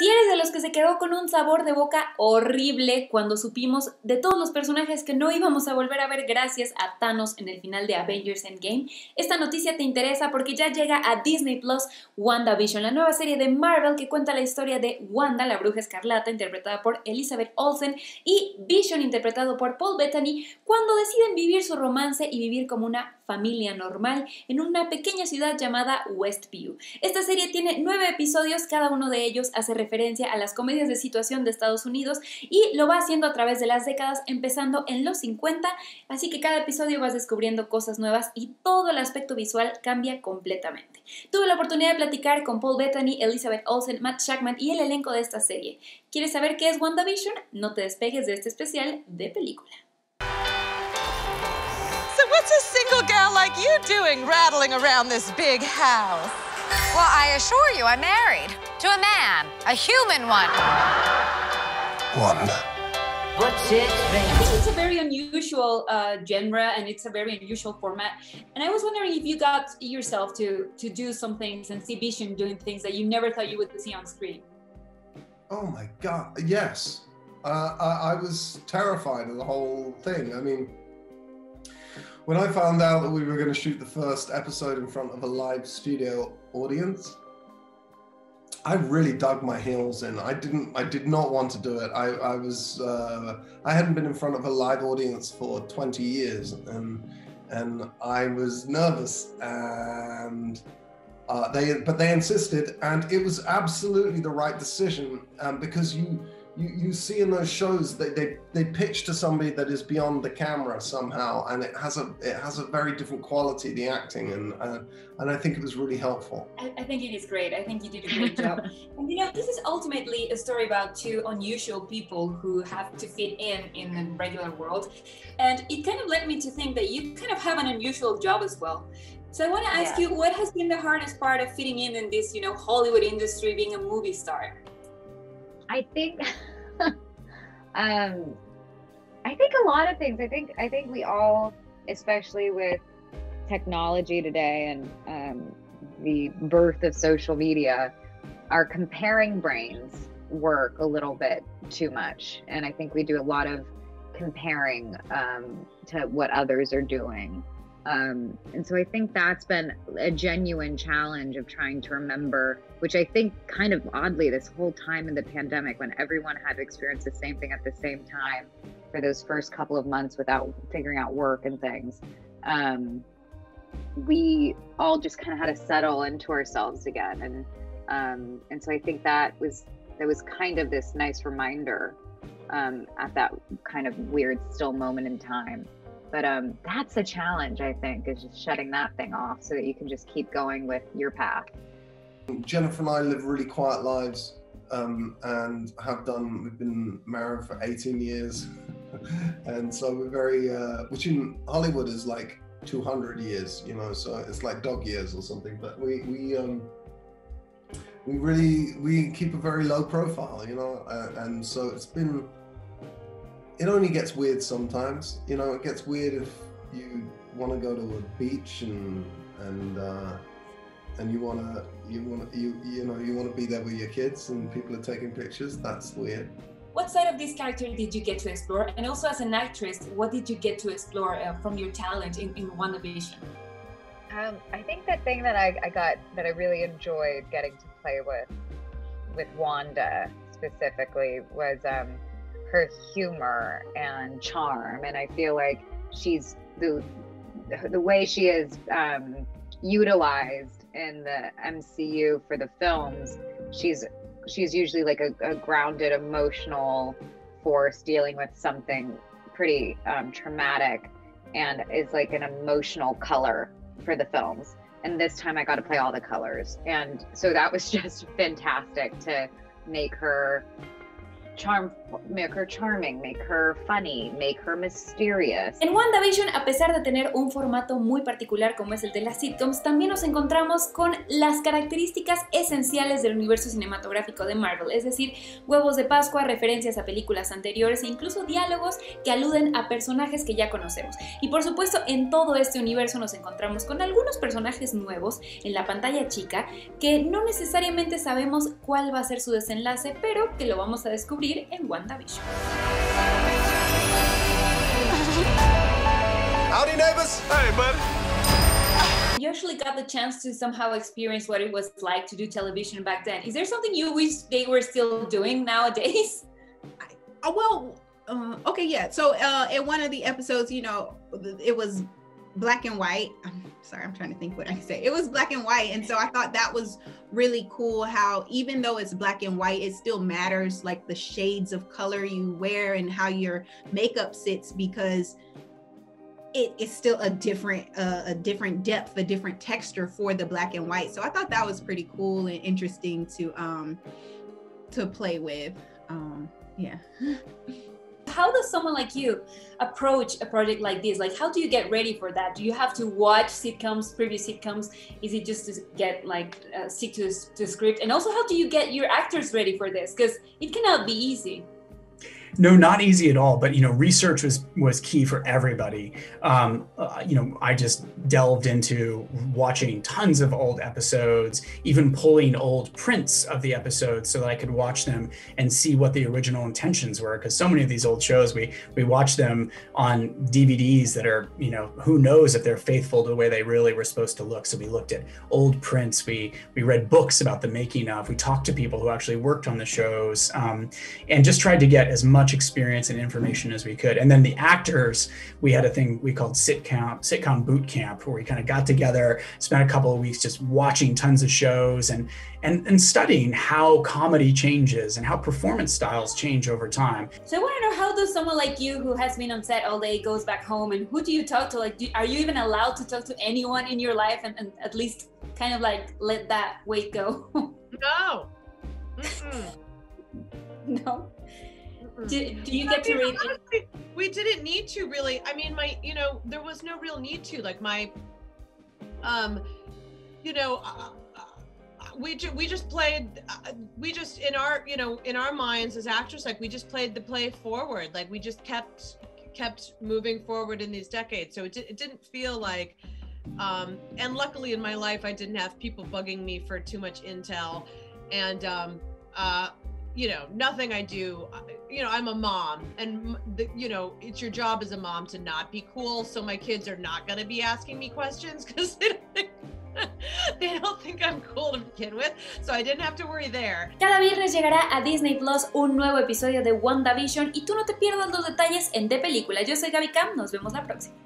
Si eres de los que se quedó con un sabor de boca horrible cuando supimos de todos los personajes que no íbamos a volver a ver gracias a Thanos en el final de Avengers Endgame, esta noticia te interesa porque ya llega a Disney Plus WandaVision, la nueva serie de Marvel que cuenta la historia de Wanda, la bruja escarlata, interpretada por Elizabeth Olsen, y Vision, interpretado por Paul Bettany, cuando deciden vivir su romance y vivir como una familia normal en una pequeña ciudad llamada Westview. Esta serie tiene nueve episodios, cada uno de ellos hace referencia a las comedias de situación de Estados Unidos y lo va haciendo a través de las décadas, empezando en los 50, así que cada episodio vas descubriendo cosas nuevas y todo el aspecto visual cambia completamente. Tuve la oportunidad de platicar con Paul Bettany, Elizabeth Olsen, Matt Shackman y el elenco de esta serie. ¿Quieres saber qué es WandaVision? No te despegues de este especial de película. what's a single like you doing rattling around this big house? Well, I assure you, I'm married to a man, a human one. Wanda. I think it's a very unusual uh, genre and it's a very unusual format. And I was wondering if you got yourself to to do some things and see Vision doing things that you never thought you would see on screen. Oh my god, yes. Uh, I, I was terrified of the whole thing. I mean, when I found out that we were going to shoot the first episode in front of a live studio audience, I really dug my heels in. I didn't. I did not want to do it. I, I was. Uh, I hadn't been in front of a live audience for 20 years, and and I was nervous. And uh, they, but they insisted, and it was absolutely the right decision um, because you you, you see in those shows they, they they pitch to somebody that is beyond the camera somehow and it has a it has a very different quality the acting and uh, and i think it was really helpful. I, I, think it is great. I think you did a great job. And you know this is ultimately a story about two unusual people who have to fit in in the regular world. And it kind of led me to think that you kind of have an unusual job as well. So I want to ask yeah. you, what has been the hardest part of fitting in in this, you know, Hollywood industry, being a movie star? I think um I think a lot of things. I think I think we all, especially with technology today and um, the birth of social media, our comparing brains work a little bit too much, and I think we do a lot of comparing um, to what others are doing. Um, and so I think that's been a genuine challenge of trying to remember, which I think kind of oddly, this whole time in the pandemic, when everyone had experienced the same thing at the same time for those first couple of months without figuring out work and things, um, we all just kind of had to settle into ourselves again. And um, and so I think that was that was kind of this nice reminder um, at that kind of weird still moment in time but um, that's a challenge i think is just shutting that thing off so that you can just keep going with your path. Jennifer and i live really quiet lives um, and have done we've been married for 18 years. And so we're very uh, which in hollywood is like 200 years you know so it's like dog years or something. But we we um we really we keep a very low profile you know uh, and so it's been it only gets weird sometimes. You know, it gets weird if you want to go to a beach and and uh, and you want to you want you you know you want to be there with your kids and people are taking pictures. That's weird. What side of this character did you get to explore? And also, as an actress, what did you get to explore uh, from your talent in, in WandaVision? Um, I think the thing that I, I got that I really enjoyed getting to play with with Wanda specifically was um, her humor and charm and i feel like she's the the way she is um, utilized in the mcu for the films she's she's usually like a, a grounded emotional force dealing with something pretty um, traumatic and is like an emotional color for the films. And this time i got to play all the colors. And so that was just fantastic to make her charm, make her charming, make her funny, make her mysterious. En WandaVision, a pesar de tener un formato muy particular como es el de las sitcoms, también nos encontramos con las características esenciales del universo cinematográfico de Marvel, es decir, huevos de Pascua, referencias a películas anteriores e incluso diálogos que aluden a personajes que ya conocemos. Y por supuesto, en todo este universo nos encontramos con algunos personajes nuevos en la pantalla chica que no necesariamente sabemos cuál va a ser su desenlace, pero que lo vamos a descubrir en WandaVision. Howdy, neighbors. Hey, buddy. You actually got the chance to somehow experience what it was like to do television back then. Is there something you wish they were still doing nowadays? Oh, well, uh, okay, yeah. So uh, in one of the episodes, you know, it was black and white. I'm sorry, I'm trying to think what I say. It was black and white. And so I thought that was really cool how even though it's black and white, it still matters like the shades of color you wear and how your makeup sits because it is still a different uh, a different depth, a different texture for the black and white. So I thought that was pretty cool and interesting to um to play with. Um yeah. how does someone like you approach a project like this? Like, how do you get ready for that? Do you have to watch sitcoms, previous sitcoms? Is it just to get like uh, stick to the script? And also, how do you get your actors ready for this? Because it cannot be easy. No, not easy at all. But you know, research was was key for everybody. Um, uh, you know, I just delved into watching tons of old episodes, even pulling old prints of the episodes so that I could watch them and see what the original intentions were. Because so many of these old shows, we we watch them on DVDs that are, you know, who knows if they're faithful to the way they really were supposed to look. So we looked at old prints, we we read books about the making of, we talked to people who actually worked on the shows, um, and just tried to get as much much experience and information as we could. And then the actors, we had a thing we called sitcom sitcom boot camp, where we kind of got together, spent a couple of weeks just watching tons of shows and and and studying how comedy changes and how performance styles change over time. So I want to know how does someone like you, who has been on set all day, goes back home, and who do you talk to? Like, do, are you even allowed to talk to anyone in your life, and, and at least kind of like let that weight go? no. no. Do, do you get to read honestly, we didn't need to really i mean my you know there was no real need to like my um you know uh, uh we ju- we just played uh, we just in our you know in our minds as actors like we just played the play forward like we just kept kept moving forward in these decades. So it, di- it didn't feel like um and luckily in my life i didn't have people bugging me for too much intel and um uh you know nothing i do you know i'm a mom and the, you know it's your job as a mom to not be cool so my kids are not going to be asking me questions because they don't think they don't think I'm cool to begin with, so I didn't have to worry there. Cada viernes llegará a Disney Plus un nuevo episodio de WandaVision y tú no te pierdas los detalles en De Película. Yo soy Gaby Cam, nos vemos la próxima.